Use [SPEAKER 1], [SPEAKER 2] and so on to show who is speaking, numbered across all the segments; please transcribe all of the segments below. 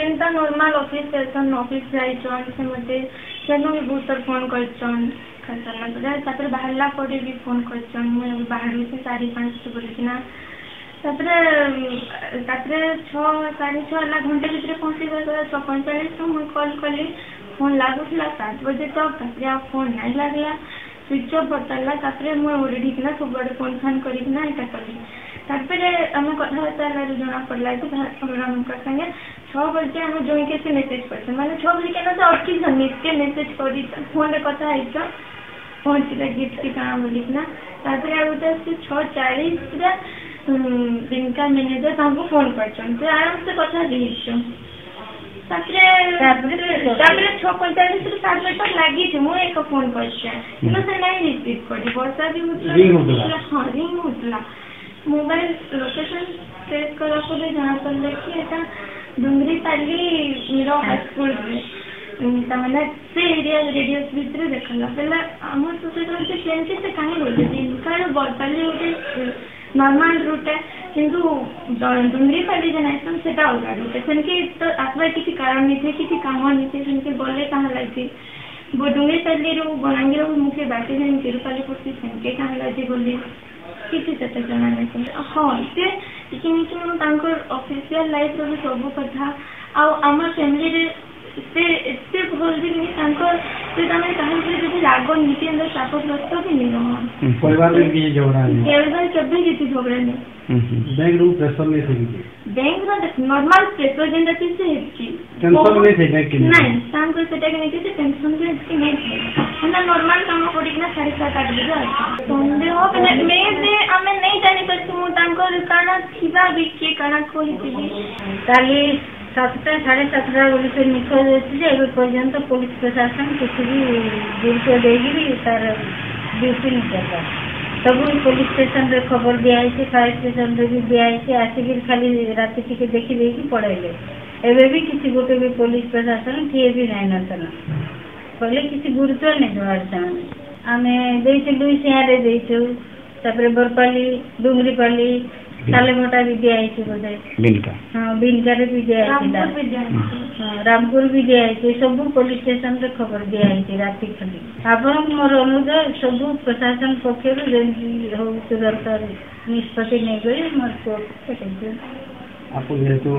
[SPEAKER 1] ଯେନ୍ତା normal office ଯାଇଛନ office ଯାଇଛନ ସେ ମତେ ସେନ ବି ବହୁତ ଥର phone କରିଛନ ତାପରେ ବାହାରିଲା ପରେ ବି phone କରିଛନ ମୁଁ ଏବେ ବାହାରୁଛି ଚାରି ପାଞ୍ଚ ବୋଲିକିନା ତାପରେ ତାପରେ ଛଅ ସାଢେ ଛଅ ହେଲା ଘଣ୍ଟେ ଭିତରେ ପହଞ୍ଚିବା କଥା ଛଅ ପଇଁଚାଳିଶ ମୁଁ call କଲି phone ଲାଗୁଥିଲା ସାତ ବଜେ ତକ ତାପରେ ଆଉ phone ନାଇଁ ଲାଗିଲା switch off ବତାଇଲା ତାପରେ ମୁଁ ଓଲଟିକିନା ସବୁଆଡେ phone ଫାନ କରିକିନା ଏଇଟା କଲି তারপরে আমার কথাবার্তা আল্লাহর জন্য পড়লা তো ভারত সংগ্রামকার সঙ্গে সব বলছে আমার জমিকে সে মেসেজ করছে মানে সব লিখে না তো অটকি নিজকে মেসেজ করি ফোনে কথা হয়েছে ফোন ছিল গিফট ঠিকানা বলিস না তারপরে আর ওটা সে ছ চালিশটা দিনকার ম্যানেজার তাঁকে ফোন করছেন সে আরামসে কথা দিয়েছ তারপরে তারপরে ছ পঁয়তাল্লিশ ରୁ ସାତ ମିନିଟ୍ ପରେ ଲାଗିଛି ମୁଁ ଏକ ଫୋନ କରିଛି କିନ୍ତୁ ସେ ନାଇଁ ରିସିଭ କଲି ବର୍ଷା ବି ହଉଥିଲା ହଁ ରିଙ୍ଗ ହଉଥିଲା मोबाईल लोकेशन सेट करा खुद जहाँ पर देखिए था डुंगरी पाली मेरो हाईस्कूल तमन्ना से एरिया रेडियस भितर देखला पहले आम सोसाइटी से सेमती से कहीं बोलते कारण बड़पाली गोटे नॉर्मल रूट है किंतु डुंगरी पाली जेन आइसम सेटा अलग रूट है सेनके तो आसवा किसी कारण नहीं थे किसी काम नहीं थे सेनके तो बोले कहाँ लगे वो डुंगरी पाली रू बलांगीर मुखे बाटे जेन तिरुपाली पड़ती सेनके कहाँ लगे बोली କେତେ ଜଣ ହଁ ଟିକେ ଯେମିତି ମୁଁ ତାଙ୍କର official life ବି ସବୁ କଥା ଆଉ ଆମ family ରେ ସେ ଏତେ ଭଲ ବି ନୁହେଁ ତାଙ୍କର ସେ ତମେ କାହାକୁ ଯଦି ରାଗ ନୀତି અંદર ଚାପଗ୍ରସ୍ତ ବି ନୁହଁ
[SPEAKER 2] ପରିବାର
[SPEAKER 3] में भी झगड़ा नहीं
[SPEAKER 1] परिवार कभी ନେଇ झगड़ा नहीं
[SPEAKER 2] बैंक
[SPEAKER 3] रू प्रेशर नहीं थी
[SPEAKER 1] बैंक रो नॉर्मल प्रेशर जेंटा थी से हेची टेंशन नहीं थी आमें परंतु ମୁଁ ତାଙ୍କର କାଣା ଥିବା ବି କିଏ କାଣା କହିଥିଲି
[SPEAKER 4] କାଲି ସାତଟା ସାଢ଼େ ସାତଟା ବେଳକୁ ନିଖୋଜ ଅଛି ଯେ ଏବେ ପର୍ଯ୍ୟନ୍ତ ପୋଲିସ ପ୍ରଶାସନ କିଛି ବି ଗୁରୁତ୍ୱ ଦେଇକିରି ତାର ଡ୍ୟୁଟି ନିକଲା ସବୁ ପୋଲିସ ଷ୍ଟେସନରେ ଖବର ଦିଆହେଇଛି ଫାୟାର ଷ୍ଟେସନରେ ବି ଦିଆହେଇଛି ଆସିକିରି ଖାଲି ରାତି ଟିକେ ଦେଖିଦେଇକି ପଳେଇଲେ ଏବେ ବି କିଛି ଗୋଟେ ବି ପୋଲିସ ପ୍ରଶାସନ କିଏ ବି ନାହିଁ ନୂତନ କହିଲେ କିଛି ଗୁରୁତ୍ୱ ନାହିଁ ଦେବାର ସେମାନେ ଆମେ ଦେଇଥିଲୁ ସିଆଁରେ ଦେଇଛୁ তারপরে বরপালি ডুমরিপালি শালেমোটা বি দিয়া হয়েছে বোধহয়
[SPEAKER 2] বিনকা
[SPEAKER 4] হ্যাঁ বিনকারে বি দিয়া হয়েছে রামপুর বি দিয়া হ্যাঁ, হয়েছে সবু পুলিশ স্টেশনরে খবর দিয়া হয়েছে রাতি খালি আপনার মোর অনুরোধ সবু প্রশাসন পক্ষরু যেমনি হোক দরকার নিষ্পতি নেবে মোর
[SPEAKER 3] আপু যেহেতু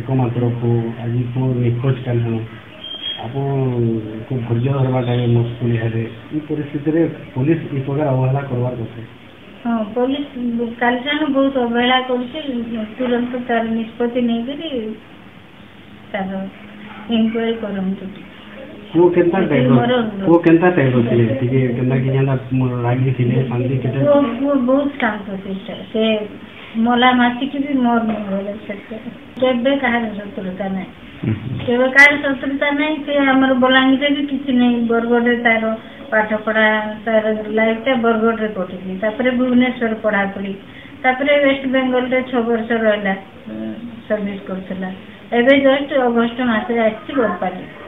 [SPEAKER 3] একমাত্র আজ নিখোঁজ কেন ଆପଣଙ୍କୁ ଧୈର୍ଯ୍ୟ ଧରବାର୍ ଲାଗି ମୁସ୍କିଲ ହେଲେ ଇ ପରିସ୍ଥିତିରେ ପୋଲିସ ଇ ପ୍ରକାର ଅବହେଳା କରବାର୍ କଥା
[SPEAKER 4] ହଁ ପୋଲିସ କାଲିଠାନୁ ବହୁତ ଅବହେଳା କରୁଛି ତୁରନ୍ତ ତାର ନିଷ୍ପତ୍ତି ନେଇକରି ତାର ଇନକ୍ୱାରି କରନ୍ତୁ
[SPEAKER 3] ପୁଅ କେନ୍ତା
[SPEAKER 4] ଟାଇପ୍ର
[SPEAKER 3] କେନ୍ତା ଟାଇପ୍ର ଟିକେ କେନ୍ତା କି ଯେନ୍ତା ରାଗି ଥିଲେ ଶାନ୍ତି କେତେ
[SPEAKER 4] ପୁଅ ବହୁତ ସେ मला मासिकी मोर मिळवलं शेतकरी केବେ କାହାର ଶତ୍ରୁତା ନାହିଁ କେବେ କାହାର ଶତ୍ରୁତା ନାହିଁ ସେ ଆମର ବଲାଙ୍ଗୀରରେ ବି କିଛି ନାହିଁ ବରଗଡ଼ରେ ତାର ପାଠପଢ଼ା ତାର ଲାଇଫଟା ବରଗଡ଼ରେ କଟୁଛି ତାପରେ ଭୁବନେଶ୍ୱର ପଢ଼ାପଢ଼ି ତାପରେ ୱେଷ୍ଟ ବେଙ୍ଗଲରେ ଛଅ ବର୍ଷ ରହିଲା ସର୍ଭିସ୍ କରୁଥିଲା ଏବେ ଜଷ୍ଟ ଅଗଷ୍ଟ ମାସରେ ଆସିଛି ବରପାଲି